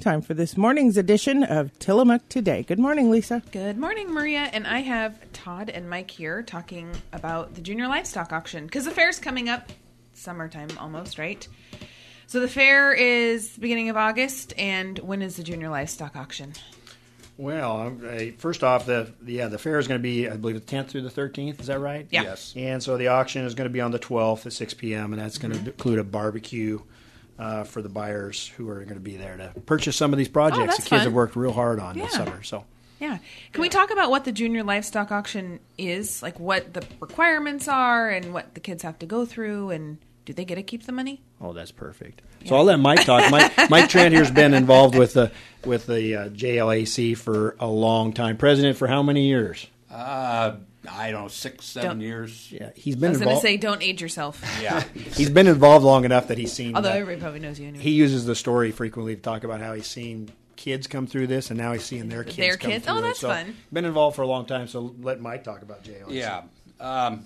Time for this morning's edition of Tillamook Today. Good morning, Lisa. Good morning, Maria. And I have Todd and Mike here talking about the junior livestock auction because the fair's coming up, summertime almost, right? So the fair is beginning of August, and when is the junior livestock auction? Well, uh, first off, the yeah the fair is going to be I believe the 10th through the 13th. Is that right? Yeah. Yes. And so the auction is going to be on the 12th at 6 p.m. and that's going to include a barbecue uh, for the buyers who are going to be there to purchase some of these projects Oh, the kids fun. have worked real hard on this summer. So Yeah. Can we talk about what the junior livestock auction is? Like what the requirements are and what the kids have to go through and do they get to keep the money? oh, that's perfect. So I'll let Mike talk. Mike, Mike Trent here's been involved with the with the uh, JLAC for a long time. President for how many years? Uh, I don't know, six, seven Don't- years. Yeah, he's I been I was going to involved. say don't age yourself. Yeah. he's been involved long enough that he's seen. Although that- everybody probably knows you anyway. he uses the story frequently to talk about how he's seen kids come through this, and now he's seeing their kids. Their come kids? through Oh, it. that's So, fun. Been involved for a long time, so let Mike talk about JLC. yeah. Um,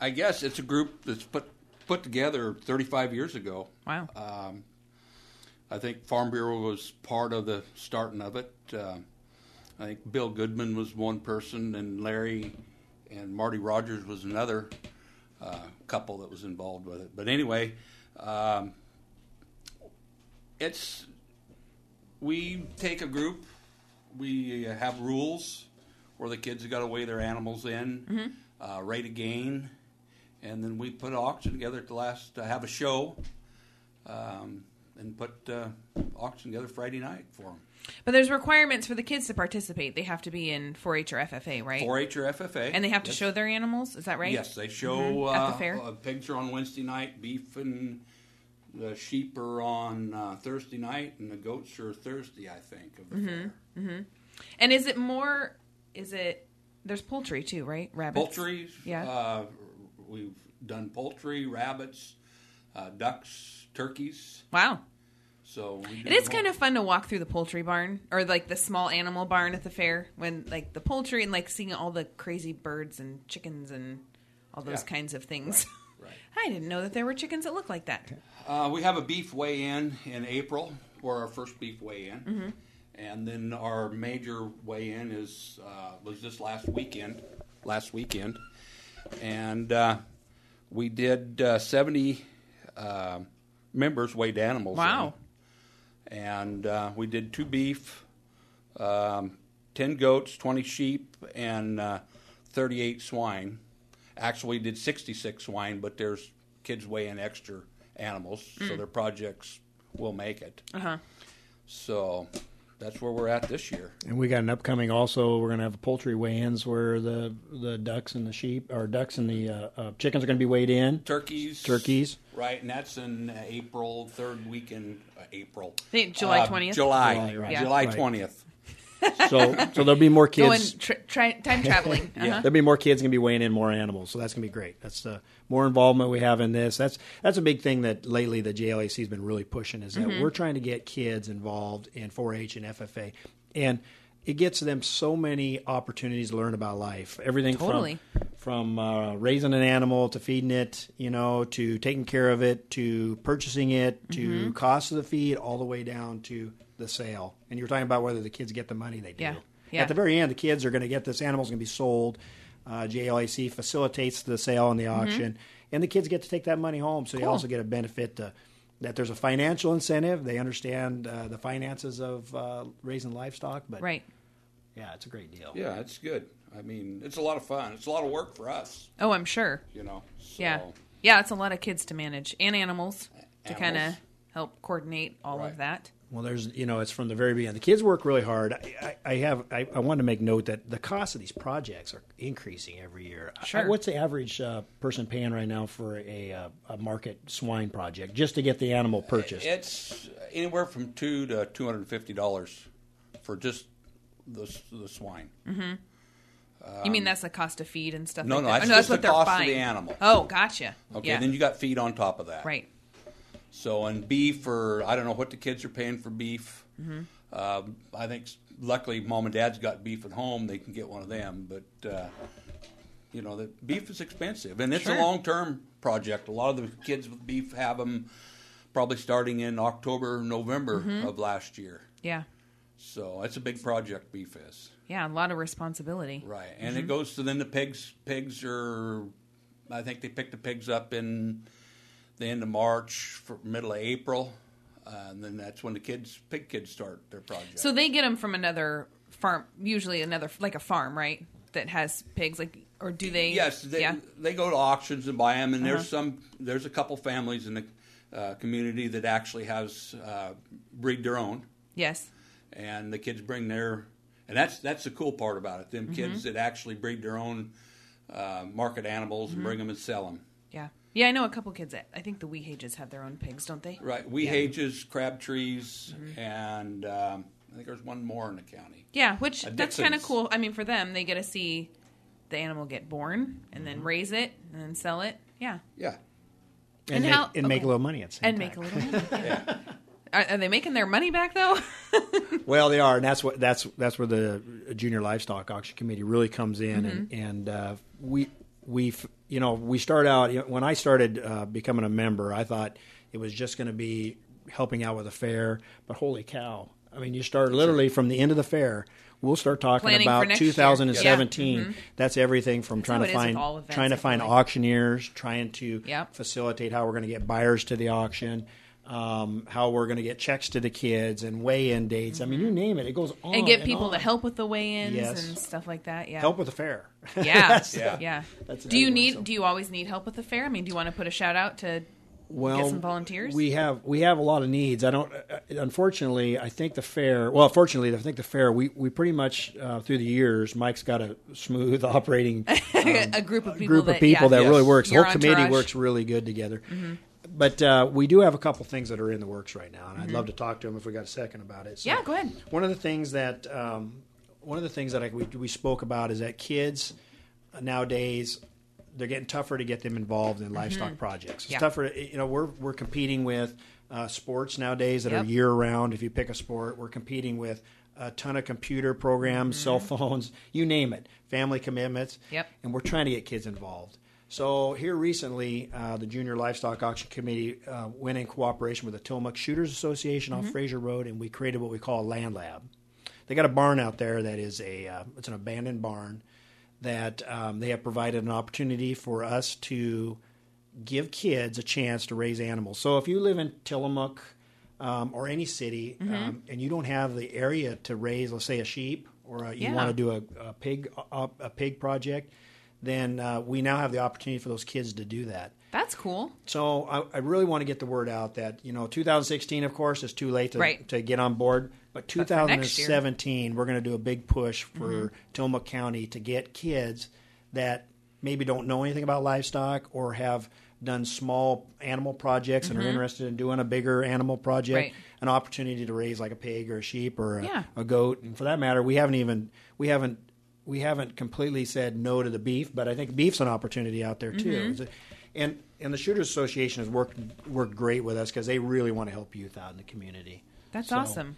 I guess it's a group that's put put together 35 years ago. wow. Um, I think Farm Bureau was part of the starting of it. Uh, I think Bill Goodman was one person, and Larry and Marty Rogers was another uh, couple that was involved with it. But anyway, um, it's we take a group, we have rules where the kids have got to weigh their animals in, uh, rate a gain, and then we put an auction together at the last, uh, have a show, um, and put uh, auction together Friday night for them. But there's requirements for the kids to participate. They have to be in 4-H or FFA, right? 4-H or FFA, and they have to Yes. show their animals. Is that right? Yes, they show Mhm. At the uh, fair? Uh, pigs are on Wednesday night, beef and the sheep are on uh, Thursday night, and the goats are Thursday, I think, of the Mm-hmm. fair. And is it more? Is it? There's poultry too, right? Rabbits. Poultry, Yeah. uh, we've done poultry, rabbits, uh, ducks, turkeys. Wow. So we It is kind of fun to walk through the poultry barn or like the small animal barn at the fair when like the poultry and like seeing all the crazy birds and chickens and all those Yeah. kinds of things. Right. I didn't know that there were chickens that look like that. Uh, we have a beef weigh-in in April for our first beef weigh-in, Mm-hmm. and then our major weigh-in is uh, was this last weekend. Last weekend, and uh, we did uh, seventy uh, members weighed animals. Wow. in. And uh, we did two beef, um, ten goats, twenty sheep, and uh, thirty-eight swine. Actually, we did sixty-six swine, but there's kids weigh in extra animals, so their projects will make it. Uh huh. So that's where we're at this year. And we got an upcoming also. We're going to have a poultry weigh-ins where the the ducks and the sheep, or ducks and the uh, uh, chickens are going to be weighed in. Turkeys, Turkeys. right? And that's in uh, April, third weekend, uh, April. I think July Uh, 20th. July, July, right. Yeah. July twentieth. So so there'll be more Going kids. tri- tri- time traveling. Uh-huh. Yeah. There'll be more kids going to be weighing in more animals, so that's going to be great. That's the more involvement we have in this. That's that's a big thing that lately the JLAC has been really pushing is that we're trying to get kids involved in 4-H and FFA, and it gets them so many opportunities to learn about life. Everything Totally. from from uh, raising an animal to feeding it, you know, to taking care of it, to purchasing it, to cost of the feed, all the way down to the sale. And you were talking about whether the kids get the money they do. Yeah. Yeah. At the very end, the kids are going to get this animal's going to be sold. Uh, JLAC facilitates the sale and the auction, and the kids get to take that money home. So they Mm-hmm. Also get a benefit to, that there's a financial incentive. They understand uh, the finances of uh, raising livestock, but Right. Yeah, it's a great deal. Yeah, it's good. I mean, it's a lot of fun. It's a lot of work for us, Oh, I'm sure. you know. So, Yeah. Yeah, it's a lot of kids to manage and animals to kind of help coordinate all Right. of that. Well, there's you know it's from the very beginning. The kids work really hard. I, I, I have I, I want to make note that the cost of these projects are increasing every year. Sure. I- what's the average uh, person paying right now for a, uh, a market swine project just to get the animal purchased? It's anywhere from two to two hundred and fifty dollars for just the the swine. you mean that's the cost of feed and stuff? Um, no, like no, that? that's Oh, just what the they're cost of buying. the animal. Oh, gotcha. Okay, yeah. then you got feed on top of that. right. So and beef, or I don't know what the kids are paying for beef. Mm-hmm. Um, I think luckily mom and dad's got beef at home; they can get one of them. But uh, you know, the beef is expensive, and it's Sure. a long term project. A lot of the kids with beef have them probably starting in October, November Mm-hmm. of last year. Yeah. So that's a big project, beef is. Yeah, a lot of responsibility. Right, and Mm-hmm. it goes to then the pigs. Pigs are, I think they pick the pigs up in the end of March, for middle of April, uh, and then that's when the kids, pig kids, start their project. So they get them from another farm, usually another like a farm, right? That has pigs, like, or do they? yes, they, yeah. they go to auctions and buy them, and Uh-huh. there's some, there's a couple families in the uh, community that actually has uh, breed their own, Yes. And the kids bring their, and that's that's the cool part about it. Mm-hmm. Them kids that actually breed their own uh, market animals Mm-hmm. and bring them and sell them. Yeah. Yeah, I know a couple kids that I think the Weehages have their own pigs, don't they? Right, we Hages, Crabtrees, and um, I think there's one more in the county. Yeah, which Uh, that's kind of cool. I mean, for them, they get to see the animal get born and Mm-hmm. then raise it and then sell it. Yeah, Yeah, and, And make, how- and make a little money at the same and time. make a little money. Yeah. Are, are they making their money back though? Well, they are, and that's what that's that's where the junior livestock auction committee really comes in, and Mm-hmm. and uh, we we you know we start out you know, when I started uh, becoming a member, I thought it was just going to be helping out with a fair, but holy cow! I mean, you start literally from the end of the fair. We'll start talking Planning about 2017. Yeah. Mhm. That's everything from That's trying to it is with find trying to find like. auctioneers, trying to Yep. facilitate how we're going to get buyers to the auction, um, how we're going to get checks to the kids, and weigh-in dates. I mean, you name it, it goes on Mm-hmm. and get people to help with the weigh-ins Yes. and stuff like that. Yeah. help with the fair. Yeah. That's- yeah. Yeah. That's do you one, need? so. Do you always need help with the fair? I mean, do you want to put a shout out to well, get some volunteers? We have we have a lot of needs. I don't. Uh, unfortunately, I think the fair. Well, fortunately, I think the fair. We we pretty much uh, through the years, Mike's got a smooth operating a group of people group that, of people yeah. that Yes. really works. The whole committee works really good together. But uh, we do have a couple things that are in the works right now, and I'd love to talk to them if we got a second about it. So Yeah, go ahead. One of the things that um, one of the things that I, we, we spoke about is that kids nowadays they're getting tougher to get them involved in livestock projects. It's Mm-hmm. Yeah. tougher. You know, we're we're competing with uh, sports nowadays that Yep. are year round. If you pick a sport, we're competing with a ton of computer programs, cell phones, you name it, family commitments. Mm-hmm. Yep. And we're trying to get kids involved. So here recently, uh, the Junior Livestock Auction Committee uh, went in cooperation with the Tillamook Shooters Association Mm-hmm. on Fraser Road, and we created what we call a land lab. They got a barn out there that is a uh, it's an abandoned barn that um, they have provided an opportunity for us to give kids a chance to raise animals. So if you live in Tillamook um, or any city Mm-hmm. um, and you don't have the area to raise, let's say, a sheep or a, you Yeah. want to do a, a pig a, a pig project, then uh, we now have the opportunity for those kids to do that. That's cool. So I, I really want to get the word out that you know 2016, of course, is too late to, Right. to get on board. But But for next year. 2017, we're going to do a big push for Mm-hmm. Tillamook County to get kids that maybe don't know anything about livestock or have done small animal projects and are interested in doing a bigger animal project, Mm-hmm. Right. an opportunity to raise like a pig or a sheep or a, Yeah. a goat. And for that matter, we haven't even we haven't we haven't completely said no to the beef, but I think beef's an opportunity out there too. Mm-hmm. And and the Shooters Association has worked worked great with us because they really want to help youth out in the community. That's So- awesome.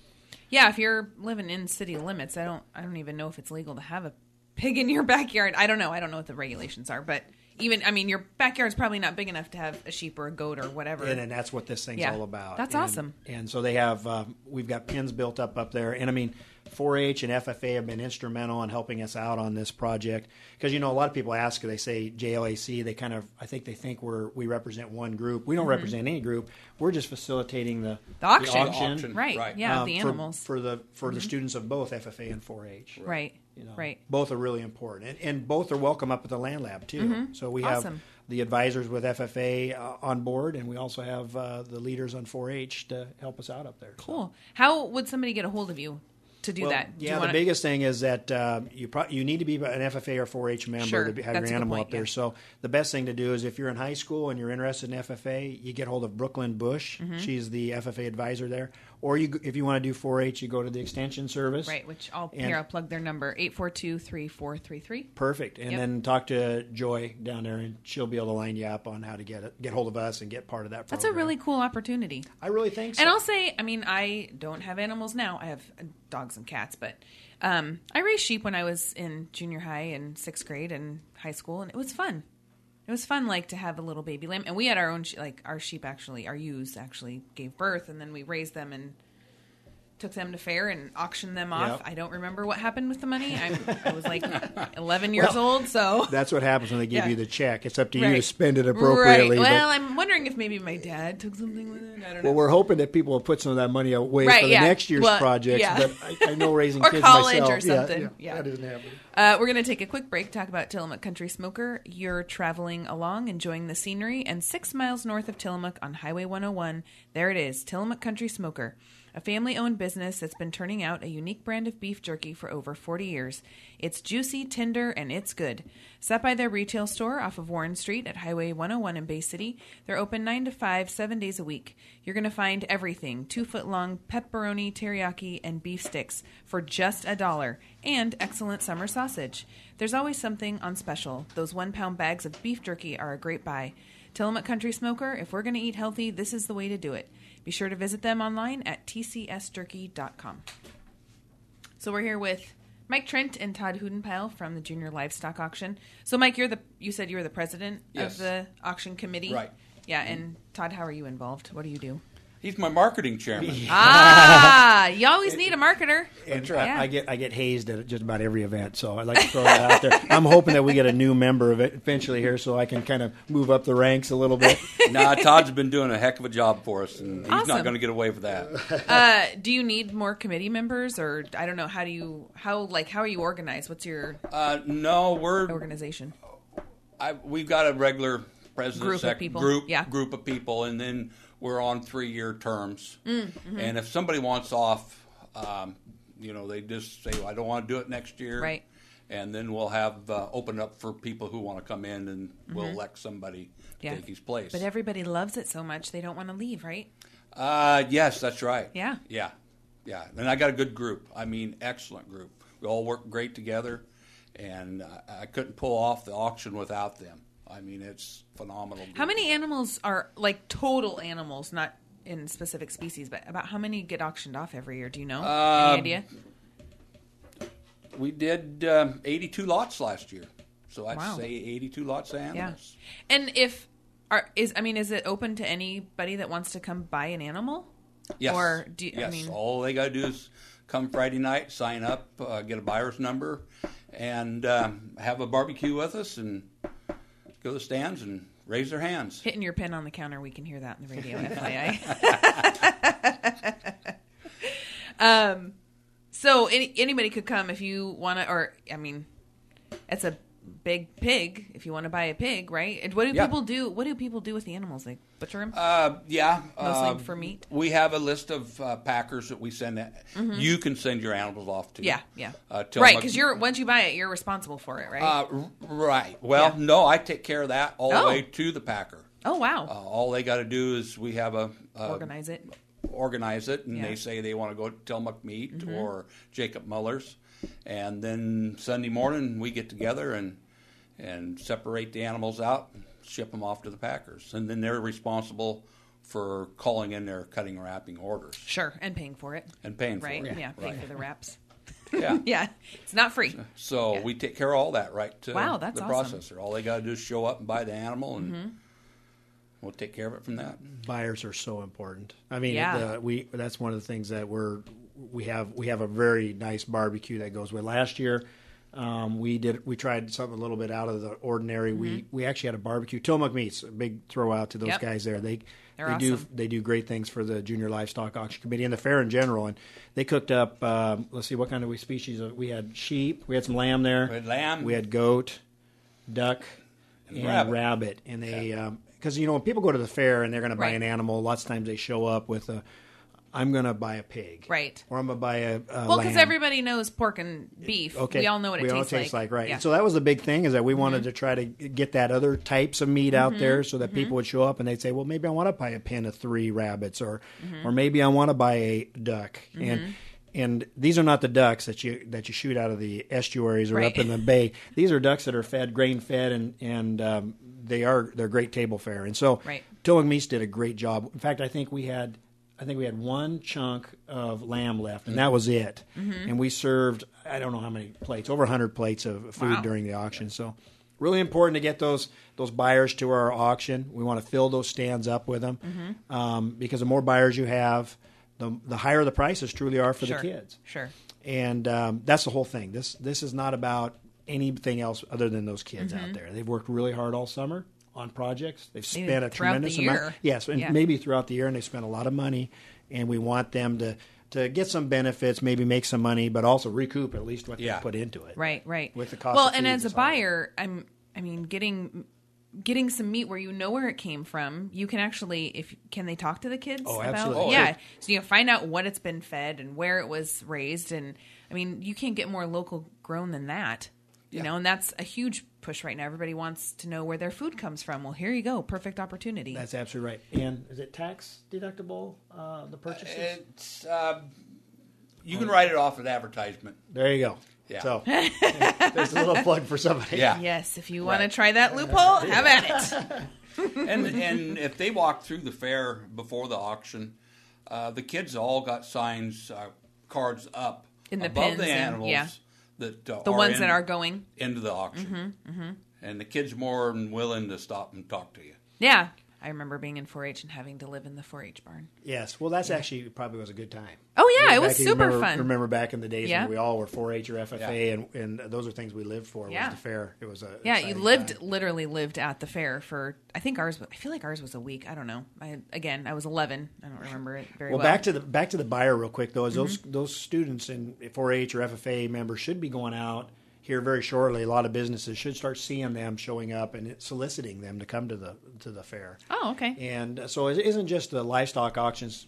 Yeah, if you're living in city limits, I don't I don't even know if it's legal to have a pig in your backyard. I don't know. I don't know what the regulations are, but even I mean your backyard's probably not big enough to have a sheep or a goat or whatever. And, and that's what this thing's Yeah. all about. That's And- awesome. And so they have, um, we've got pins built up up there. And I mean, 4-H and FFA have been instrumental in helping us out on this project because you know a lot of people ask, they say JLAC, they kind of, I think they think we're we represent one group. We don't represent any group. We're just facilitating the Mm-hmm. The auction. The auction. right. Right. Yeah, um, the for- animals. for, the for the students of both FFA and 4-H. right. You know, Right. Both are really important, and, and both are welcome up at the Land Lab too. So we have the advisors with FFA uh, on board, and we also have uh, the leaders on 4-H to help us out up there. So- Cool. How would somebody get a hold of you to do Well, that? Do yeah, wanna- the biggest thing is that uh, you pro- you need to be an FFA or 4-H member Sure, to have your animal point, up there. yeah. So the best thing to do is if you're in high school and you're interested in FFA, you get hold of Brooklyn Bush. Mm-hmm. She's the FFA advisor there. Or you, if you want to do 4-H, you go to the extension service. Right, which I'll And- here I'll plug their number eight four two three four three three. Perfect, and Yep. then talk to Joy down there, and she'll be able to line you up on how to get it, get hold of us and get part of that. Program. That's a really cool opportunity. I really think so. And I'll say, I mean, I don't have animals now. I have uh, dogs and cats, but um, I raised sheep when I was in junior high and sixth grade and high school, and it was fun. It was fun, like to have a little baby lamb, and we had our own like our sheep actually, our ewes actually gave birth, and then we raised them and took them to fair and auctioned them off. Yep. I don't remember what happened with the money. I'm, I was like 11 years old, so That's what happens when they give Yeah. you the check. It's up to you to spend it appropriately. Right. but- Well, I'm wondering if maybe my dad took something with it. I don't know. well, we're hoping that people will put some of that money away Right, for the yeah. next year's Well, projects. yeah. But I, I know raising Or kids college myself. or yeah, something. Yeah, Yeah. that isn't happening. Uh, we're going to take a quick break, talk about Tillamook Country Smoker. You're traveling along, enjoying the scenery, and six miles north of Tillamook on Highway 101, there it is Tillamook Country Smoker, a family owned business that's been turning out a unique brand of beef jerky for over 40 years. It's juicy, tender, and it's good. Stop by their retail store off of Warren Street at Highway 101 in Bay City. They're open 9 to 5, seven days a week. You're going to find everything two foot long pepperoni, teriyaki, and beef sticks for just a dollar, and excellent summer sausage. There's always something on special. Those one pound bags of beef jerky are a great buy. Tillamook Country Smoker, if we're going to eat healthy, this is the way to do it. Be sure to visit them online at tcsjerky.com. So we're here with Mike Trent and Todd Hudenpile from the Junior Livestock Auction. So Mike, you're the you said you were the president Yes. of the auction committee. Right. Yeah, and Todd, how are you involved? What do you do? He's my marketing chairman. ah, you always need a marketer. And right. I, I get I get hazed at just about every event, so I'd like to throw that out there. I'm hoping that we get a new member of it eventually here, so I can kind of move up the ranks a little bit. nah, Todd's been doing a heck of a job for us, and he's Awesome. not going to get away with that. Uh, do you need more committee members, or I don't know? How do you how like how are you organized? What's your Uh, no, we're organization? I, we've got a regular president Group of people. group Yeah. group of people, and then we're on three year terms. Mm, mm-hmm. And if somebody wants off, um, you know, they just say, "I don't want to do it next year." Right. And then we'll have uh, open up for people who want to come in, and we'll elect somebody to Mm-hmm. Yeah. take his place. But everybody loves it so much they don't want to leave, right? Uh, yes, that's right. Yeah. Yeah. Yeah. And I got a good group. I mean, excellent group. We all work great together, and I, I couldn't pull off the auction without them. I mean, it's phenomenal. How many animals are like total animals, not in specific species, but about how many get auctioned off every year? Do you know? Any Um, idea? We did um, 82 lots last year. So I'd Wow. say 82 lots of Yeah. animals. And if are is I mean, is it open to anybody that wants to come buy an animal? Yes. Or do you, yes. I mean, all they got to do is come Friday night, sign up, uh, get a buyer's number, and um, have a barbecue with us, and go to the stands and raise their hands. hitting your pen on the counter, we can hear that in the radio. FYI. um, so any, anybody could come if you want to, or I mean, it's a big pig if you want to buy a pig, right? And what do Yeah. people do? What do people do with the animals? They butcher them. Uh, yeah. Mostly uh, for meat? We have a list of uh, packers that we send. That, You can send your animals off to. Mm-hmm. yeah, yeah. Uh, right, because you're once you buy it, you're responsible for it, right? Uh, right. Well, Yeah. no, I take care of that all Oh. the way to the packer. oh wow, Uh, all they got to do is we have a, organize it. organize it, and Yeah. Mm-hmm. they say they want to go to Tillamook Meat or Jacob Muller's, and then Sunday morning we get together and and separate the animals out, and ship them off to the packers, and then they're responsible for calling in their cutting wrapping orders Sure, and paying for it, and paying right? for it. Yeah, paying right. for the wraps. yeah. yeah, it's not free. So Yeah. we take care of all that right to Wow, that's the awesome. processor. All they got to do is show up and buy the animal, and Mm-hmm. we'll take care of it from that. Buyers are so important. I mean, Yeah. the, we that's one of the things that we're we have we have a very nice barbecue that goes with. Last year, um, we did we tried something a little bit out of the ordinary. We we actually had a barbecue. Tillamook Meats, a big throw out to those Mm-hmm. Yep. guys there. They They're they do they do great things for the Junior Livestock Auction Committee and the fair in general. And they cooked up. Um, let's see, what kind of we species? We had sheep. We had some lamb there. We had lamb. We had goat, duck, and, rabbit. rabbit. And they because you know when people go to the fair and they're going to buy Right. an animal, lots of times they show up with a. I'm going to buy a pig, Right. Or I'm going to buy a, a Well, because everybody knows pork and beef. Okay, We all know what it we all tastes, taste like, right? Yeah. So that was the big thing is that we Mm-hmm. wanted to try to get that other types of meat out there, so that people would show up and they'd say, "Well, maybe I want to buy a pen of three rabbits, or Mm-hmm. or maybe I want to buy a duck." And and these are not the ducks that you that you shoot out of the estuaries or Right. up in the bay. These are ducks that are fed grain fed, and and um, they are they're great table fare. And so Right. Tillamook Meats did a great job. In fact, I think we had I think we had one chunk of lamb left, and that was it. Mm-hmm. And we served I don't know how many plates, over hundred plates of food Wow. during the auction. So really important to get those those buyers to our auction. We want to fill those stands up with them Mm-hmm. um, because the more buyers you have, the the higher the prices truly are for sure. the kids. Sure. And um, that's the whole thing. This this is not about anything else other than those kids Mm-hmm. out there. They've worked really hard all summer on projects. They've Maybe spent a throughout the tremendous year. amount. Yes, and Yeah. maybe throughout the year, and they spent a lot of money. And we want them to to get some benefits, maybe make some money, but also recoup at least what Yeah. they put into it. Right, right. With the cost Well, of and as a it's hard. buyer, I'm I mean, getting getting some meat where you know where it came from, you can actually if can they talk to the kids Oh, about absolutely. Oh, yeah. So you can find out what it's been fed and where it was raised and I mean, you can't get more local grown than that. You Yeah. know, and that's a huge push right now. Everybody wants to know where their food comes from. Well, here you go. Perfect opportunity. That's absolutely right. And is it tax deductible? Uh, the purchases. It's uh, you can write it off as advertisement. there you go. Yeah. So there's a little plug for somebody. Yeah. yes, if you want Right. to try that loophole, have at it. and and if they walk through the fair before the auction, uh, the kids all got signs, uh, cards up In the above pins the and- animals yeah. That uh, The ones in- that are going. into the auction, mm-hmm, and the kids more than willing to stop and talk to you. Yeah. I remember being in 4-H and having to live in the 4-H barn. Yes. Well, that's actually probably was a good time. Oh yeah, it was super remember, fun. Remember back in the days Yeah. when we all were 4-H or FFA, Yeah. and, and those are things we lived for. Yeah. Was the fair? It was a yeah, you lived time. literally lived at the fair for I think ours. I feel like ours was a week. I don't know. I again, I was 11. I don't remember it very Well, well. Mm-hmm. back to the back to the buyer real quick though. Is those those students in 4-H or FFA members should be going out here very shortly. A lot of businesses should start seeing them showing up and soliciting them to come to the to the fair. oh, okay. And so it isn't just the livestock auctions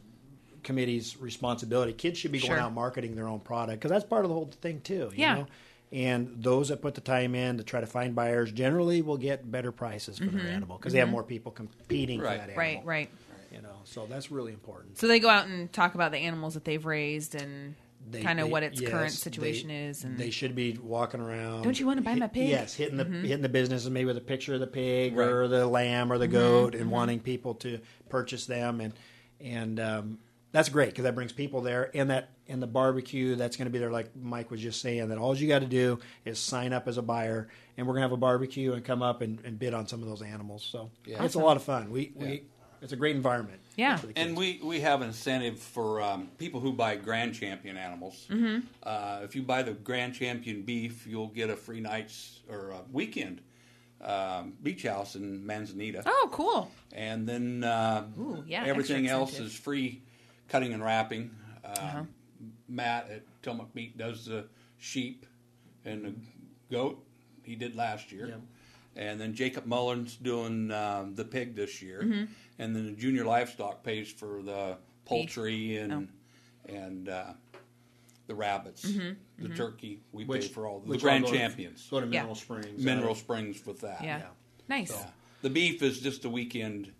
committee's responsibility. Kids should be going Sure. out marketing their own product because that's part of the whole thing too. You Yeah. Know? And those that put the time in to try to find buyers generally will get better prices for their animal because they have more people competing Right. for that Mm-hmm. Right, right. You know, so that's really important. So they go out and talk about the animals that they've raised and They- kind of they- what its yes, current they- situation is. And they should be walking around. Don't you wanna buy my pig? Mm-hmm. Yes, hitting the hitting the businesses maybe with a picture of the pig Right. or the lamb or the Mm-hmm. goat, and wanting people to purchase them, and and um, that's great because that brings people there. And that and the barbecue that's going to be there, like Mike was just saying, that all you got to do is sign up as a buyer, and we're going to have a barbecue and come up and, and bid on some of those animals. So Yeah. it's a lot of fun. We Yeah. we it's a great environment. Yeah. for the kids. And we, we have an incentive for um, people who buy Grand Champion animals. Mm-hmm. Uh, if you buy the Grand Champion beef, you'll get a free night's or a weekend um, beach house in Manzanita. oh, cool. And then uh, Ooh, yeah, everything else is free cutting and wrapping. Um, Uh-huh. Matt at Tillamook Meat does the sheep and the goat. He did last year. Yep. And then Jacob Mullins doing um, the pig this year. Mm-hmm. And then the junior livestock pays for the poultry and Oh. and uh, the rabbits, Mm-hmm. the turkey. We Which- pay for all the which grand all go to- champions. Go to Yeah. Mineral Springs. Mineral uh, Springs with that. Yeah. Yeah. Nice. Yeah. The beef is just a weekend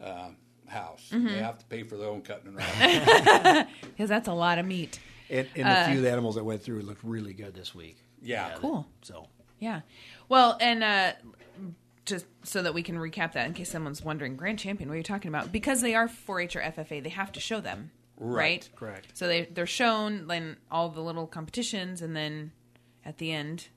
uh, house. Mm-hmm. They have to pay for their own cutting and wrapping. Because that's a lot of meat. And, and Uh, the few animals that went through looked really good this week. Yeah. Cool. So Yeah. Well, and uh, just so that we can recap that in case someone's wondering, Grand Champion, what are you talking about? Because they are 4-H or FFA, they have to show them, right? Right. correct. So they they're shown in all the little competitions, and then at the end,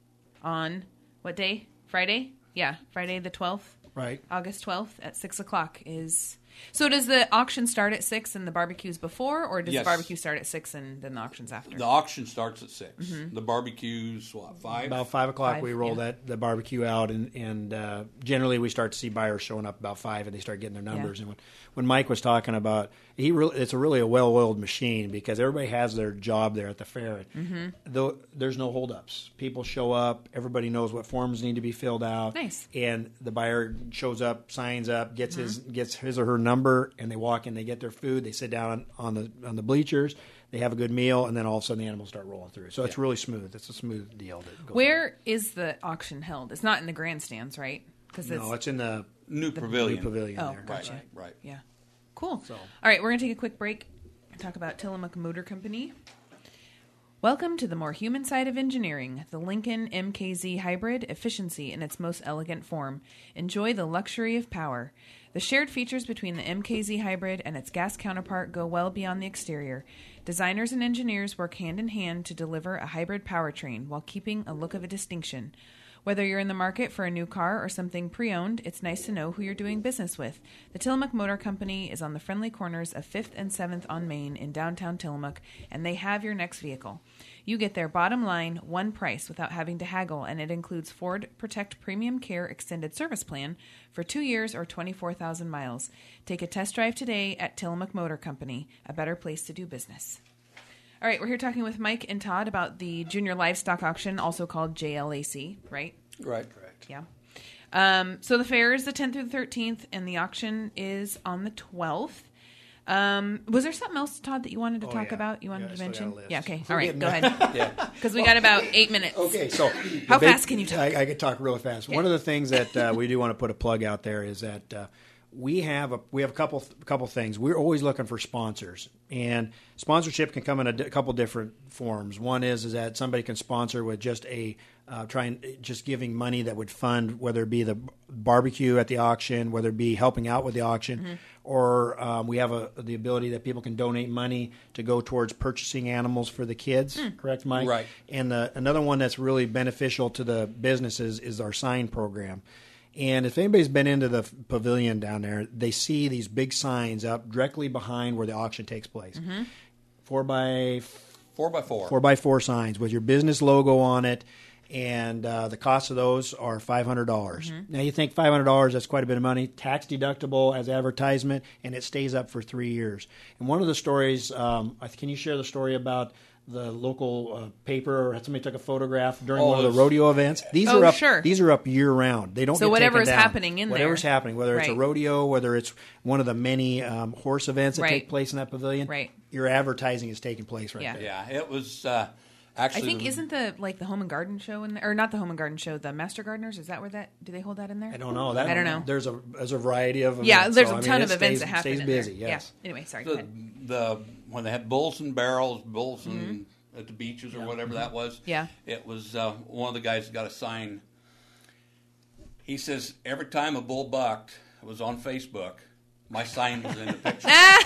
on what day? Friday? Yeah, Friday the 12th, Right. August 12th at six o'clock is. So does the auction start at six and the barbecue's before, or does Yes. the barbecue start at six and then the auction's after? The auction starts at 6 Mm-hmm. The barbecue's what five? About five o'clock, Five, we roll yeah. that the barbecue out, and and uh, generally we start to see buyers showing up about five, and they start getting their numbers. Yeah. And when, when Mike was talking about, he really it's a really a well-oiled machine because everybody has their job there at the fair. Mm-hmm. Though there's no holdups, people show up, everybody knows what forms need to be filled out. Nice. And the buyer shows up, signs up, gets his Mm-hmm. gets his or her number, and they walk in, they get their food, they sit down on the on the bleachers. They have a good meal, and then all of a sudden the animals start rolling through. So it's really smooth. It's a smooth deal. That goes on. Where is the auction held? It's not in the grandstands, right? Because No, it's in the New new pavilion. pavilion Oh, there. gotcha. Right. Right. Yeah. Cool. So- All right, we're going to take a quick break and talk about Tillamook Motor Company. Welcome to the more human side of engineering, the Lincoln MKZ Hybrid, efficiency in its most elegant form. Enjoy the luxury of power. The shared features between the MKZ Hybrid and its gas counterpart go well beyond the exterior. Designers and engineers work hand in hand to deliver a hybrid powertrain while keeping a look of a distinction. Whether you're in the market for a new car or something pre owned, it's nice to know who you're doing business with. The Tillamook Motor Company is on the friendly corners of 5th and 7th on Main in downtown Tillamook, and they have your next vehicle. You get their bottom line, one price without having to haggle, and it includes Ford Protect Premium Care Extended Service Plan for two years or 24,000 miles. Take a test drive today at Tillamook Motor Company, a better place to do business. All right, we're here talking with Mike and Todd about the Junior Livestock Auction, also called JLAC, right? Right. Correct. Yeah. Um, so the fair is the 10th through the 13th, and the auction is on the 12th. Um, was there something else, Todd, that you wanted to Oh, talk yeah. about? You wanted Yeah, to mention? Yeah. Okay. All right. Go ahead. Yeah. Because we got about eight minutes. Okay, so How big- fast can you talk? I, I could talk really fast. One of the things that uh, we do want to put a plug out there is that uh, we have a we have a couple couple things. We're always looking for sponsors, and sponsorship can come in a di- couple different forms. One is is that somebody can sponsor with just a uh, trying just giving money that would fund whether it be the barbecue at the auction, whether it be helping out with the auction, Mm-hmm. or um, we have a, the ability that people can donate money to go towards purchasing animals for the kids. Hmm. Correct, Mike? Right. And the, another one that's really beneficial to the businesses is our sign program. And if anybody's been into the pavilion down there, they see these big signs up directly behind where the auction takes place. Mm-hmm. Four by Four by four. four by four signs with your business logo on it, and uh, the cost of those are five hundred dollars. Mm-hmm. Now you think five hundred dollars that's quite a bit of money, tax deductible as advertisement, and it stays up for three years. And one of the stories, um, I- can you share the story about? The local uh, paper, or somebody took a photograph during Oh, one of the rodeo events. These Oh, are up. sure. These are up year round. They don't. So get whatever taken is down. happening in there. whatever's happening, whether it's a rodeo, whether it's one of the many um, horse events that Right. take place in that pavilion, Right. Your advertising is taking place right Yeah. there. Yeah, it was uh, I actually. think isn't the like the home and garden show in there, or not the home and garden show, the Master Gardeners? Is that where that do they hold that in there? I don't know. That, I don't know. There's a there's a variety of events. Yeah, there's so, a I mean, ton it of events stays, that happen. Stays in busy. there. Yes. Yeah. Anyway, sorry. go the, ahead. the when they had bulls and barrels, bulls and at the beaches or whatever that was. Mm-hmm. Yeah. it was uh, one of the guys got a sign. He says every time a bull bucked it was on Facebook, my sign was in the picture.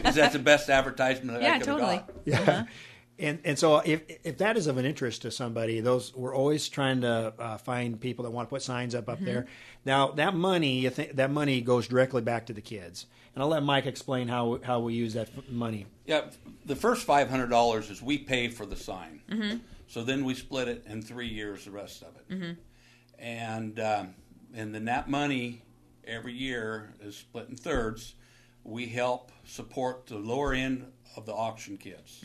Because that's the best advertisement that Yeah, I could totally. have got. Yeah. And and so if if that is of an interest to somebody, those we're always trying to uh, find people that want to put signs up up Mm-hmm. there. Now that money, you think that money goes directly back to the kids. And I'll let Mike explain how how we use that f- money. Yeah, the first five hundred dollars is we pay for the sign. Mm-hmm. So then we split it in three years, the rest of it, and um, and then that money every year is split in thirds. We help support the lower end of the auction kids,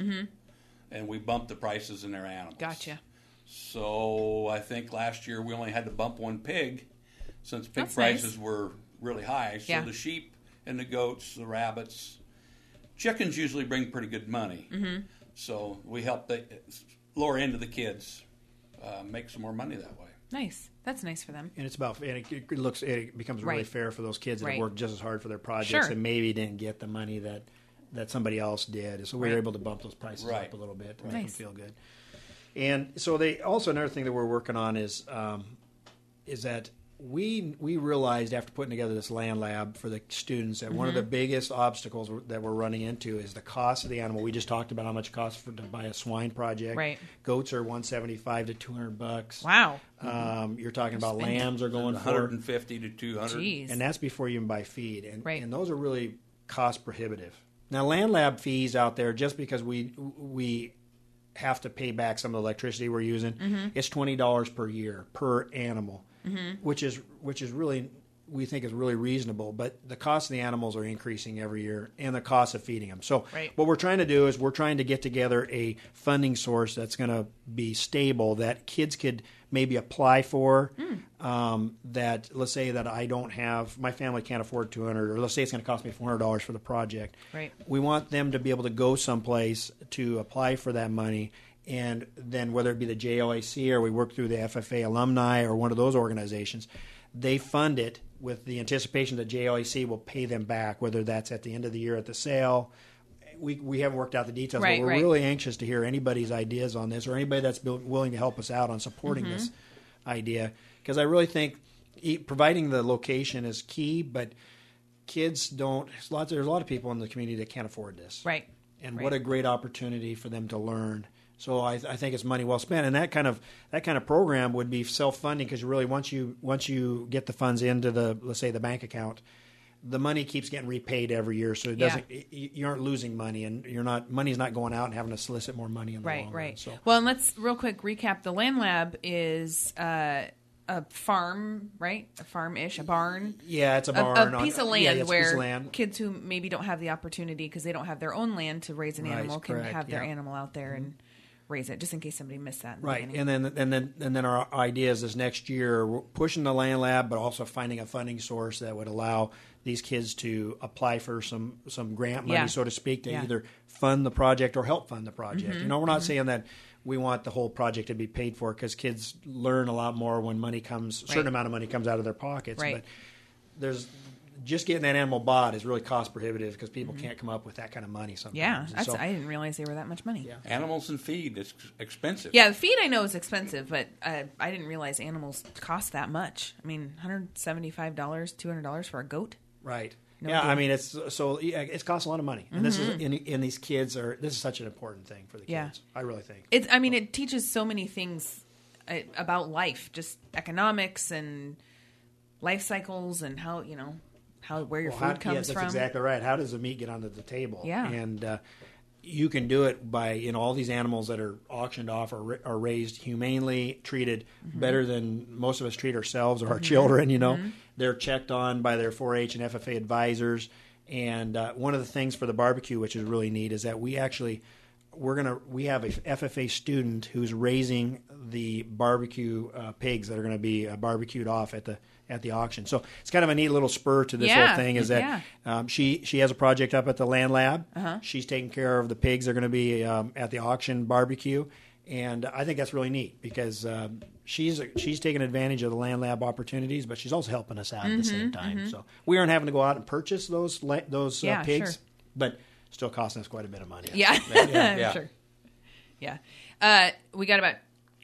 and we bump the prices in their animals. Gotcha. So I think last year we only had to bump one pig, since pig That's nice. prices were really high. So Yeah. the sheep and the goats, the rabbits, chickens usually bring pretty good money. Mm-hmm. So we help the lower end of the kids uh, make some more money that way. Nice. That's nice for them. And it's about and it, it looks it becomes really Right. fair for those kids that Right. have worked just as hard for their projects Sure. and maybe didn't get the money that that somebody else did. So we were Right. able to bump those prices Right. up a little bit to make Nice. them feel good. And so they also another thing that we're working on is um, is that we we realized after putting together this land lab for the students that one of the Mm-hmm. biggest obstacles that we're running into is the cost of the animal. We just talked about how much it costs for, to buy a swine project. Right. Goats are one seventy five to two hundred bucks. Wow. Um, you're talking about Spending. lambs are going hundred and fifty to two hundred. And that's before you even buy feed, and Right. and those are really cost prohibitive. Now, land lab fees out there, just because we we have to pay back some of the electricity we're using, Mm-hmm. it's twenty dollars per year per animal, which is which is really we think is really reasonable. But the cost of the animals are increasing every year, and the cost of feeding them. So Right. what we're trying to do is we're trying to get together a funding source that's going to be stable that kids could maybe apply for. Hmm. Um, that let's say that I don't have my family can't afford two hundred, or let's say it's going to cost me four hundred dollars for the project. Right. We want them to be able to go someplace to apply for that money. And then, whether it be the JOAC or we work through the FFA alumni or one of those organizations, they fund it with the anticipation that JOAC will pay them back, whether that's at the end of the year at the sale. We, we haven't worked out the details, Right, but we're right. really anxious to hear anybody's ideas on this or anybody that's willing to help us out on supporting this Mm-hmm. idea. Because I really think providing the location is key, but kids don't. There's lots. There's a lot of people in the community that can't afford this, Right. And Right. what a great opportunity for them to learn So I, I think it's money well spent, and that kind of that kind of program would be self funding because really once you once you get the funds into the let's say the bank account, the money keeps getting repaid every year, so it doesn't y- you aren't losing money, and you're not money's not going out and having to solicit more money in the Right, long right. run. So Well, and let's real quick recap. The Land Lab is uh, a farm, right? A farm-ish, a barn. yeah, it's a A, barn, a on- piece of land yeah, where of land. kids who maybe don't have the opportunity because they don't have their own land to raise an Right, animal can correct, have their yeah. animal out there and raise it, just in case somebody missed that. The Right, and then and then and then our idea is this next year pushing the land lab, but also finding a funding source that would allow these kids to apply for some some grant money, Yeah. so to speak, to Yeah. Mm-hmm, either fund the project or help fund the project. You know, we're not saying that we want the whole project to be paid for because kids learn a lot more when money comes, a certain amount of money comes out of their pockets. Right. But there's just getting that animal bought is really cost prohibitive because people can't come up with that kind of money sometimes. Mm-hmm. yeah, that's, so- I didn't realize they were that much money. Yeah. Animals and feed is expensive. Yeah, the feed I know is expensive, but uh, I didn't realize animals cost that much. I mean, one hundred seventy-five dollars, two hundred dollars for a goat. Right. No yeah. I mean it's so yeah, it's cost a lot of money, and this is and, and these kids are this is such an important thing for the kids. Yeah. I really think. It's. I mean, it teaches so many things uh, about life, just economics and life cycles, and how you know how where your Well, food how- yeah, comes that's from. exactly right. How does the meat get onto the table? Yeah. and uh, you can do it by you know all these animals that are auctioned off are, are raised humanely, treated Mm-hmm. better than most of us treat ourselves or our children. You know, Mm-hmm. They're checked on by their 4-H and FFA advisors. And uh, one of the things for the barbecue, which is really neat, is that we actually we're gonna we have a FFA student who's raising the barbecue uh, pigs that are going to be uh, barbecued off at the at the auction. So it's kind of a neat little spur to this Yeah, whole thing. Is that yeah. um, she she has a project up at the land lab. Uh-huh. She's taking care of the pigs. They're going to be um, at the auction barbecue, and I think that's really neat because um, she's she's taking advantage of the land lab opportunities, but she's also helping us out at the Mm-hmm, same time. So we aren't having to go out and purchase those la- those uh, pigs, sure. but still costing us quite a bit of money. Yeah, Yeah, yeah. sure. Yeah, uh, we got about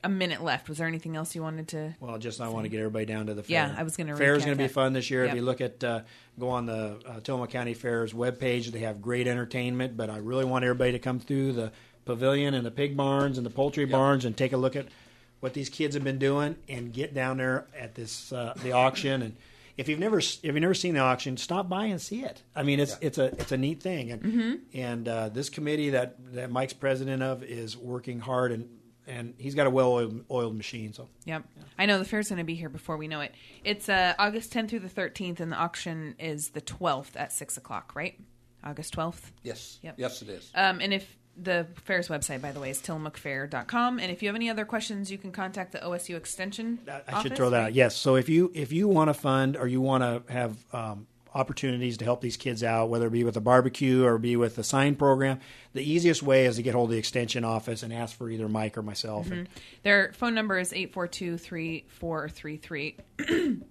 a minute left. Was there anything else you wanted to? Well, just I want to get everybody down to the fair. Yeah, I was gonna Fair is going to be fun this year. Yep. If you look at uh, go on the uh, Tillamook County Fair's webpage, they have great entertainment. But I really want everybody to come through the pavilion and the pig barns and the poultry barns and take a look at what these kids have been doing and get down there at this uh, the auction and. If you've never if you've never seen the auction, stop by and see it. I mean, it's it's a it's a neat thing, and Mm-hmm. and uh, this committee that that Mike's president of is working hard, and and he's got a well oiled, oiled machine. So Yep, I know the fair's going to be here before we know it. It's uh, August 10th through the 13th, and the auction is the 12th at six o'clock. Right, August 12th. Yes. Yep. Yes, it is. Um, and if the fair's website, by the way, is tillamookfair.com. And if you have any other questions, you can contact the OSU Extension. I I should throw that out. Yes. So if you if you want to fund or you want to have um, opportunities to help these kids out, whether it be with a barbecue or be with a sign program, the easiest way is to get hold of the extension office and ask for either Mike or myself. And Their phone number is 842-3433.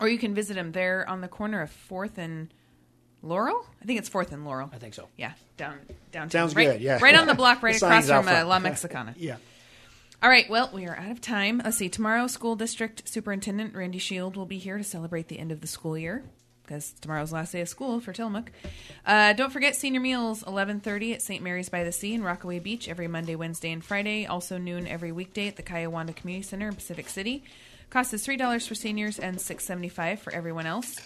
or you can visit them. They're on the corner of 4th and Laurel? I think it's 4th and Laurel. I think so. Yeah, down downtown. Sounds right, good, yeah. Right on the block, right The across from uh. La Mexicana. Yeah. All right, well, we are out of time. Let's see. Tomorrow, School District Superintendent Randy Schild will be here to celebrate the end of the school year because tomorrow's last day of school for Tillamook. Uh, don't forget senior meals, 11.30 at St. Mary's by the Sea in Rockaway Beach every Monday, Wednesday, and Friday. Also noon every weekday at the Kiawanda Community Center in Pacific City. Cost is $3 for seniors and $6.75 for everyone else.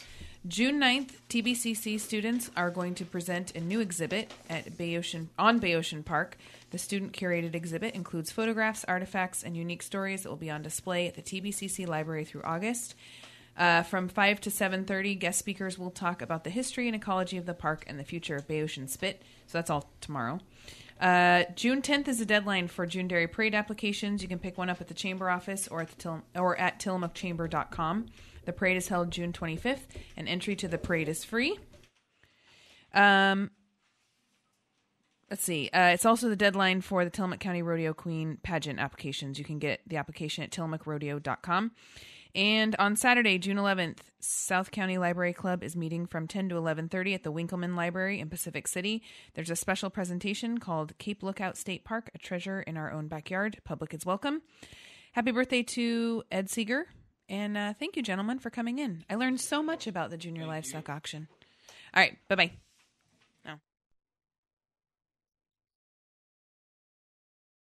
June 9th, TBCC students are going to present a new exhibit at Bayocean on Bayocean Park. The student curated exhibit includes photographs, artifacts, and unique stories that will be on display at the TBCC library through August. Uh, from 5 to 7.30, guest speakers will talk about the history and ecology of the park and the future of Bayocean Spit. So that's all tomorrow. Uh, June 10th is the deadline for June Dairy Parade applications. You can pick one up at the chamber office or at the or at tillamookchamber.com. The parade is held June 25th, and entry to the parade is free. Um, let's see. Uh, it's also the deadline for the Tillamook County Rodeo Queen pageant applications. You can get the application at tillamookrodeo.com. And on Saturday, June 11th, South County Library Club is meeting from 10 to 11:30 at the Winkleman Library in Pacific City. There's a special presentation called Cape Lookout State Park: A Treasure in Our Own Backyard. Public is welcome. Happy birthday to Ed Seeger, and uh, thank you, gentlemen, for coming in. I learned so much about the junior livestock auction. All right, bye bye.